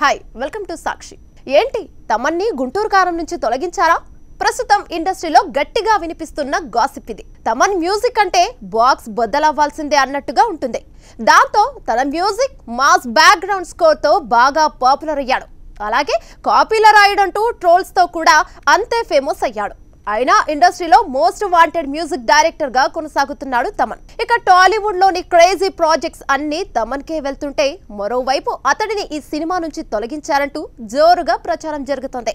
Hi welcome to సాక్షి ఏంటి తమన్ని గుంటూరు కారం నుంచి తొలగించారా? ప్రస్తుతం ఇండస్ట్రీలో గట్టిగా వినిపిస్తున్న గాసిప్ ఇది. తమన్ మ్యూజిక్ అంటే బాక్స్ బద్దలవ్వాల్సిందే అన్నట్టుగా ఉంటుంది. దాంతో తన మ్యూజిక్ మాస్ బ్యాక్గ్రౌండ్ స్కోర్తో బాగా పాపులర్ అయ్యాడు. అలాగే కాపీల రాయడంటూ ట్రోల్స్తో కూడా అంతే ఫేమస్ అయ్యాడు. అయినా ఇండస్ట్రీలో మోస్ట్ వాంటెడ్ మ్యూజిక్ డైరెక్టర్గా కొనసాగుతున్నాడు తమన్. ఇక టాలీవుడ్లోని క్రేజీ ప్రాజెక్ట్స్ అన్ని తమన్ కే వెళ్తుంటే మరోవైపు అతడిని ఈ సినిమా నుంచి తొలగించారంటూ జోరుగా ప్రచారం జరుగుతోంది.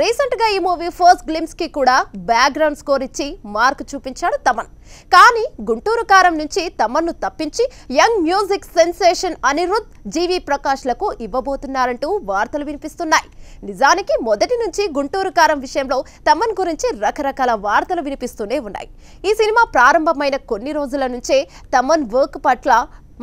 రీసెంట్గా ఈ మూవీ ఫస్ట్ గ్లిమ్స్కి కూడా బ్యాక్గ్రౌండ్ స్కోర్ ఇచ్చి మార్క్ చూపించాడు తమన్. కానీ గుంటూరు కారం నుంచి తమన్ను తప్పించి young music sensation Anirudh G V ప్రకాష్లకు ఇవ్వబోతున్నారంటూ వార్తలు వినిపిస్తున్నాయి. నిజానికి మొదటి నుంచి గుంటూరు కారం విషయంలో తమన్ గురించి రకరకాల వార్తలు వినిపిస్తూనే ఉన్నాయి. ఈ సినిమా ప్రారంభమైన కొన్ని రోజుల నుంచే తమన్ వర్క్ పట్ల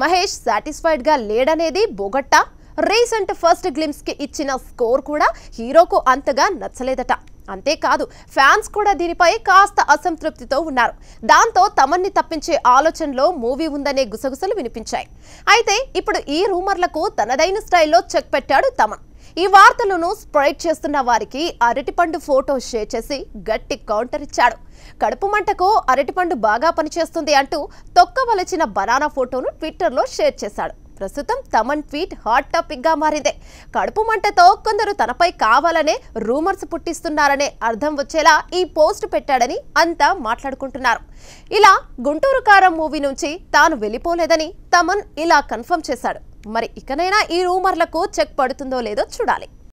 మహేష్ సాటిస్ఫైడ్గా లేడనేది బొగట్టా? రీసెంట్ ఫస్ట్ గ్లిమ్స్కి ఇచ్చిన స్కోర్ కూడా హీరోకు అంతగా నచ్చలేదట. అంతేకాదు ఫ్యాన్స్ కూడా దీనిపై కాస్త అసంతృప్తితో ఉన్నారు. దాంతో తమన్ని తప్పించే ఆలోచనలో మూవీ ఉందనే గుసగుసలు వినిపించాయి. అయితే ఇప్పుడు ఈ రూమర్లకు తనదైన స్టైల్లో చెక్ పెట్టాడు తమన్. ఈ వార్తలను స్ప్రెడ్ చేస్తున్న వారికి అరటిపండు ఫోటో షేర్ చేసి గట్టి కౌంటర్ ఇచ్చాడు. కడుపు మంటకు అరటిపండు బాగా పనిచేస్తుంది అంటూ తొక్కవలచిన బనానా ఫోటోను ట్విట్టర్లో షేర్ చేశాడు. ప్రస్తుతం తమన్ ట్వీట్ హాట్ టాపిక్గా మారింది. కడుపు మంటతో కొందరు తనపై కావాలనే రూమర్స్ పుట్టిస్తున్నారనే అర్థం వచ్చేలా ఈ పోస్ట్ పెట్టాడని అంతా మాట్లాడుకుంటున్నారు. ఇలా గుంటూరు కారం మూవీ నుంచి తాను వెళ్ళిపోలేదని తమన్ ఇలా కన్ఫర్మ్ చేశాడు. మరి ఇకనైనా ఈ రూమర్లకు చెక్ పడుతుందో లేదో చూడాలి.